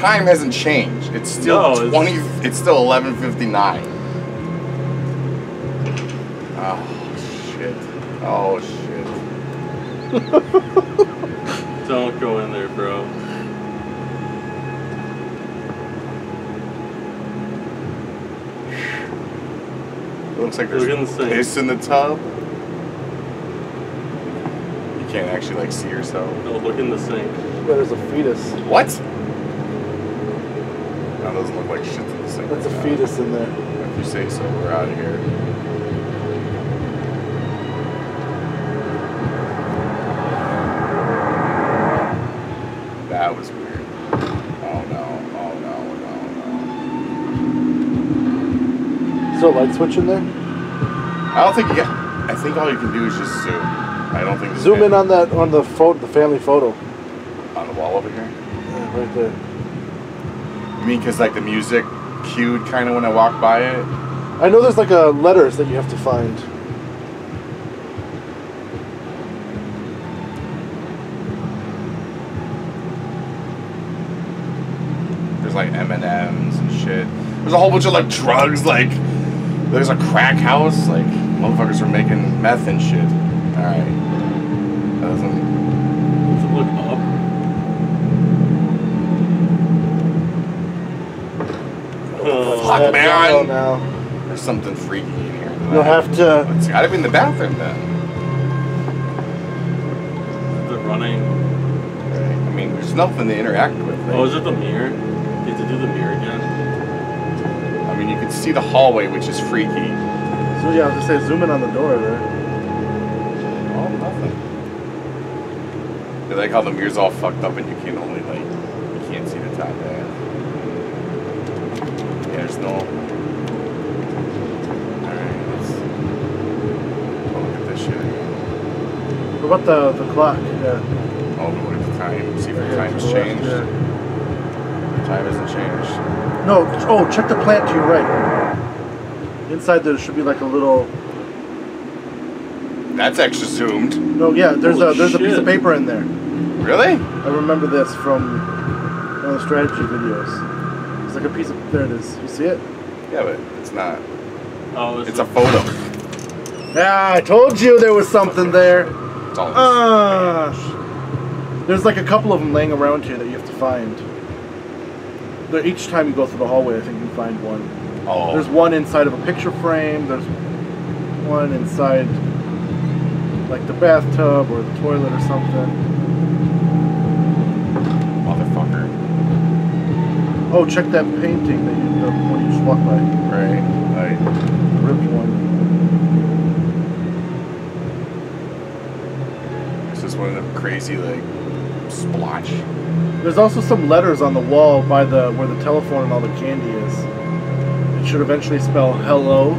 time hasn't changed. It's still No, 20. It's still 11:59. Oh shit. Oh shit. Don't go in there, bro. It looks like there's Look in the sink. piss in the tub. You can't actually like see yourself. No, look in the sink. Yeah, there's a fetus. What? Doesn't look like shit in the sink. That's a fetus in there. If you say so, we're out of here. That was weird. Oh no, oh no, oh, no, no. Is there a light switch in there? I don't think you get. I think all you can do is just zoom. I don't think. Zoom in on that on the photo, the family photo. on the wall over here. Yeah, right there. You mean because like the music cued kind of when I walk by it? I know there's like a letters that you have to find. There's like M and M's and shit. There's a whole bunch of like drugs. Like there's a crack house. Like motherfuckers are making meth and shit. All right. That doesn't. Does it look up? Oh, Fuck, man. now. There's something freaky in here. You'll have to. It's gotta be in the bathroom then. the running. Right. I mean, there's nothing to interact with. Like, Oh, is it the mirror? You have to do the mirror again. I mean, you can see the hallway, which is freaky. So yeah, I was gonna say zoom in on the door there. Oh, nothing. I like how the mirror's all fucked up and you can only like you can't see the top there. There's no. Alright, let's look at this shit. again. What about the the clock? Yeah. Oh, but look at the time. See if the Right here time's to left, changed. yeah. The time hasn't changed. No. Oh, check the plant to your right. Inside there should be like a little. That's extra zoomed. No, yeah. There's Holy a there's a piece of paper in there. Really? I remember this from one of the strategy videos. It's like a piece of. There it is. You see it? Yeah, but it's not. Oh, It's a photo. Yeah, I told you there was something there. It's all Uh, there's like a couple of them laying around here that you have to find. But each time you go through the hallway, I think you find one. oh. There's one inside of a picture frame. There's one inside, like the bathtub or the toilet or something. Oh, check that painting that you, the one you just walked by. Right? I ripped one. This is one of them crazy like splotch. There's also some letters on the wall by the where the telephone and all the candy is. It should eventually spell hello.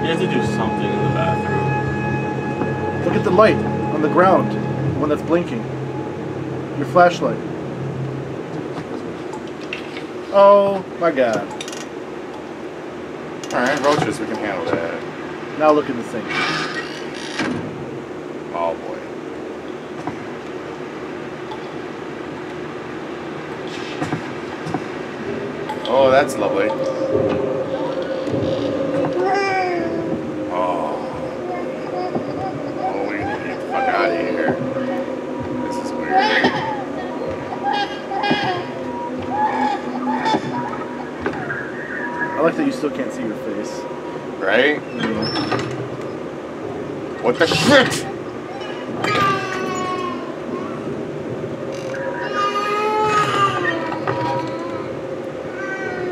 You have to do something in the bathroom. Look at the light on the ground, the one that's blinking. Your flashlight. Oh my god. Alright, roaches, we can handle that. Now look in the sink. Oh boy. Oh, that's lovely. Oh. Oh, we need to get the fuck out of here. This is weird. I like that you still can't see your face. Right? What the shit?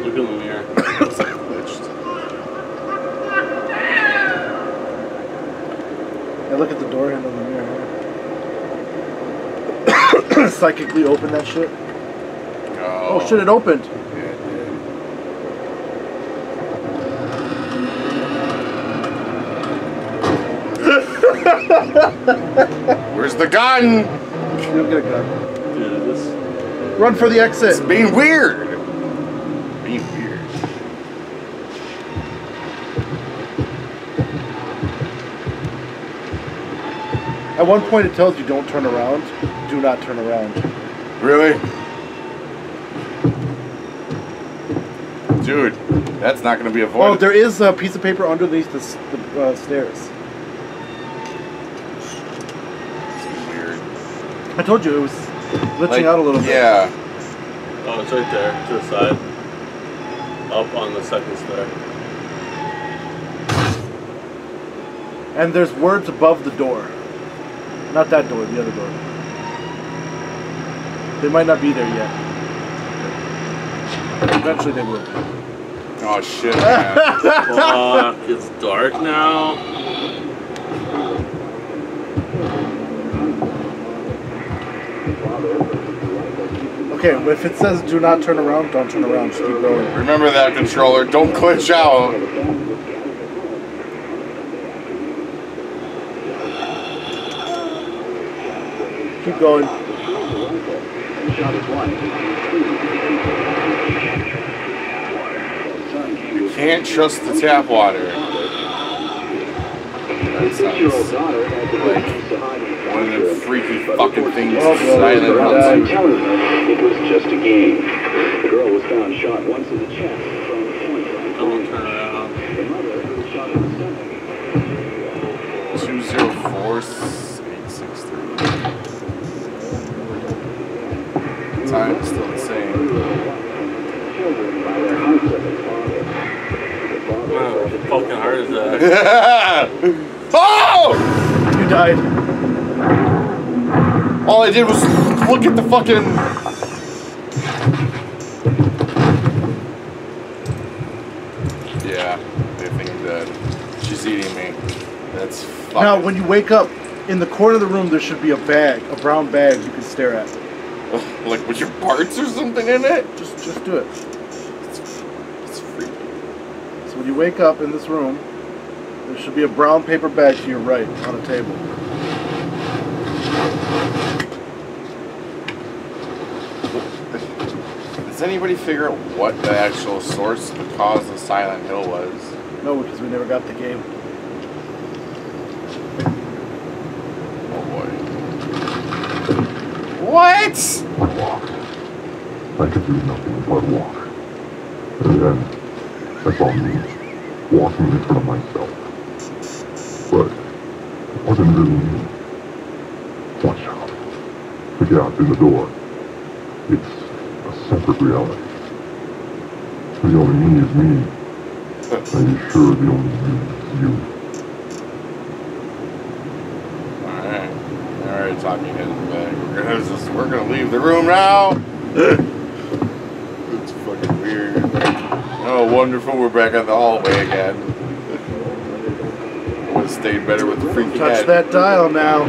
Look in the mirror. It's like glitched. Yeah, look at the door handle in the mirror. Psychically open that shit. Oh, Oh shit, it opened. Where's the gun? You don't get a gun. Run for the exit. It's being weird. Being weird. At one point it tells you don't turn around. Do not turn around. Really? Dude, that's not going to be oh, avoided. Oh, there is a piece of paper underneath the, the uh, stairs. I told you it was glitching Like, out a little bit. Yeah. Oh, it's right there to the side. Up on the second stair. And there's words above the door. Not that door, the other door. They might not be there yet. Eventually they will. Oh shit, man. Fuck, it's dark now. Okay, but if it says do not turn around, don't turn around. Just keep going. Remember that controller. Don't glitch out. Keep going. You can't trust the tap water. That sounds like one of the freaky fucking things Oh, Silent brother, Hill God. do. telling her it was just a game. The girl was found shot once in the chest from point blank. Don't turn around. The mother was shot in the stomach. Two zero four eight six three. Time is still the same. Children by their hunts of the father. The father asserted fucking heart attack. oh! You died. All I did was look at the fucking. Yeah, they think I'm dead. She's eating me. That's fucking. Now, when you wake up, in the corner of the room, there should be a bag, a brown bag you can stare at. like with your parts or something in it. Just, just do it. It's freaky. So when you wake up in this room, there should be a brown paper bag to your right on a table. Does anybody figure out what the actual source, of the cause of Silent Hill was? No, because we never got the game. Oh boy. What? I walked. I could do nothing but walk. And then I saw me walking in front of myself. But it wasn't really me. Watch out. The gap in the door. It's a separate reality. The only me is me. And you're sure the only you is you. Alright. Alright, talking head in the back. We're gonna just, we're gonna leave the room now. it's fucking weird. Oh, wonderful. We're back at the hallway again. Stayed better with the freaky Touch head. that dial now.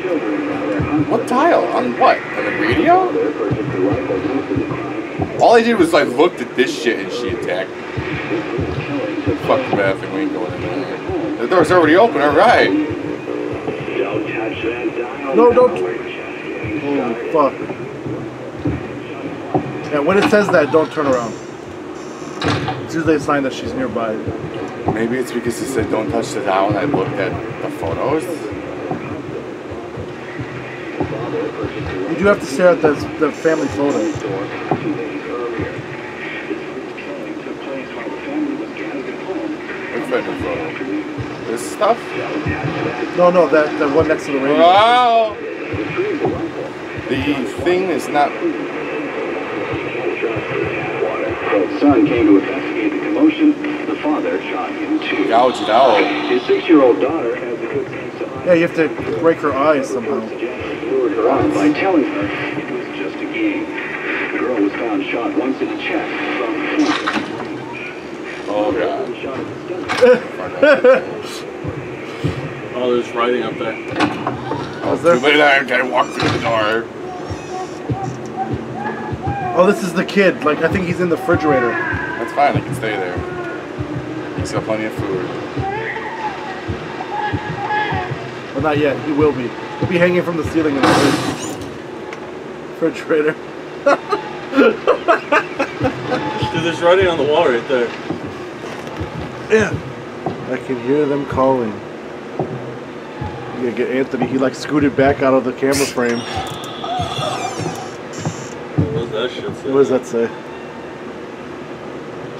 children by their hunts What dial? On what? On the radio? Father purchased the rifle used in the crime. All I did was like looked at this shit and she attacked. me. This killing took Fuck the bathroom, we ain't going in there. The door's already open, alright. Don't touch that dial. No, don't. We're just getting Holy fuck. Yeah, when it says that, don't turn around. It's usually a sign that she's nearby. Maybe it's because it said don't touch the dial and I looked at the photos. Father purchased the You do have to stare at the, the family photo. store two days earlier. This killing took place while the family was gathered at home. Which family photo? This stuff? No, no, that, that one next to the radio. Wow! Retrieved the rifle. The thing is not. When his son came to investigate the commotion, the father shot him too. Gouge it out. His six-year-old daughter has the good sense to Yeah, you have to break her eyes somehow. lured her on by telling her it was just a game. The girl was found shot once in the chest from. Oh god. Shot in the stomach. Oh, there's writing up there. Oh, Was there- too late, I gotta walk through the door. Oh, this is the kid. Like, I think he's in the refrigerator. That's fine, I can stay there. He's got plenty of food. But not yet. He will be. He'll be hanging from the ceiling in the fridge. refrigerator. Dude, there's writing on the wall right there. Yeah. I can hear them calling. Yeah, get Anthony. He like scooted back out of the camera frame. What does that shit say? What does that say?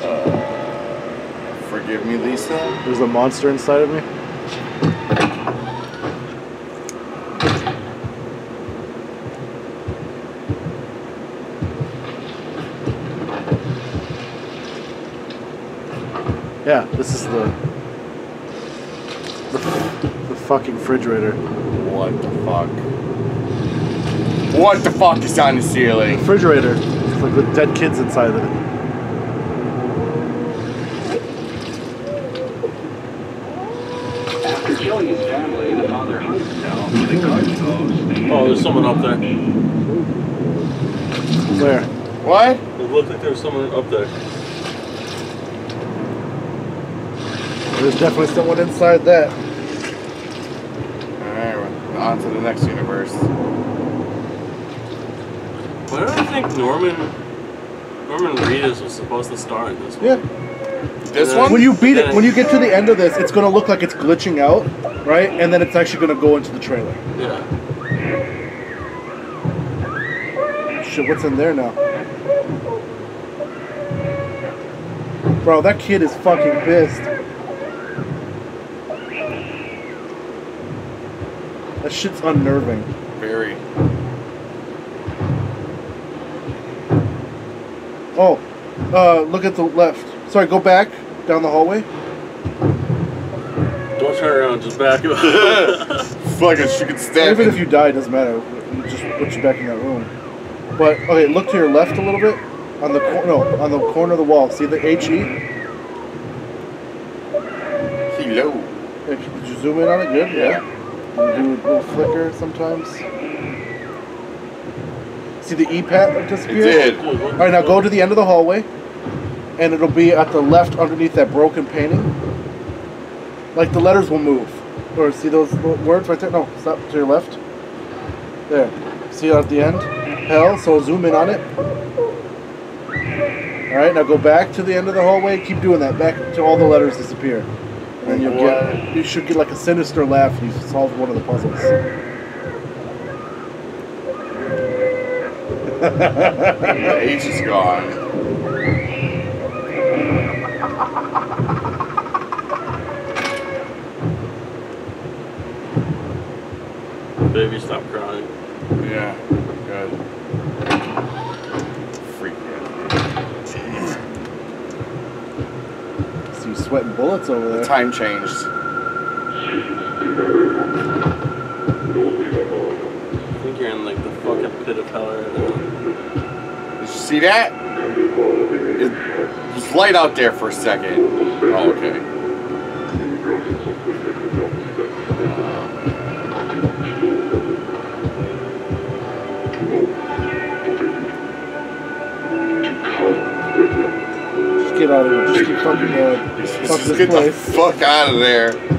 Uh, forgive me, Lisa. There's a monster inside of me. Yeah, this is the the, the fucking refrigerator. What the fuck? What the fuck is on the ceiling? Refrigerator. It's like with dead kids inside of it. After killing his family, the father hung himself with a garden hose. Oh, there's someone up there. Where? What? It looked like there was someone up there. There's definitely someone inside that. Alright, on to the next universe. Why do I think Norman Norman Reedus was supposed to star in this one? Yeah. This one? When you beat it, when you get to the end of this, it's gonna look like it's glitching out, right? And then it's actually gonna go into the trailer. Yeah. Shit, what's in there now? Bro, that kid is fucking pissed. That shit's unnerving. Very. Oh, uh, look at the left. Sorry, go back down the hallway. Don't turn around, just back up. Fucking she could stab Even if you die, it doesn't matter. We just put you back in that room. But okay, look to your left a little bit. On the cor- no, on the corner of the wall. See the HE? Hello. Yeah, Did you zoom in on it? Good. Yeah. You do a little flicker sometimes. See the E pad It disappear? did. All right, now go to the end of the hallway, and it'll be at the left underneath that broken painting. Like the letters will move. Or see those words right there? No, stop to your left. There. See it at the end? Hell, so zoom in on it. Alright, now go back to the end of the hallway. Keep doing that. Back to all the letters disappear. And then you'll get you should get like a sinister laugh if you solved one of the puzzles. The H is gone. Baby, stop crying. Yeah. Good. Freak See you sweating bullets over The there. time changed. I think you're in like the fucking pit of hell right now. See that? It was light out there for a second. Oh, okay. Just get out of here. Just keep fucking uh, going. Fuck Just this get the place. fuck out of there.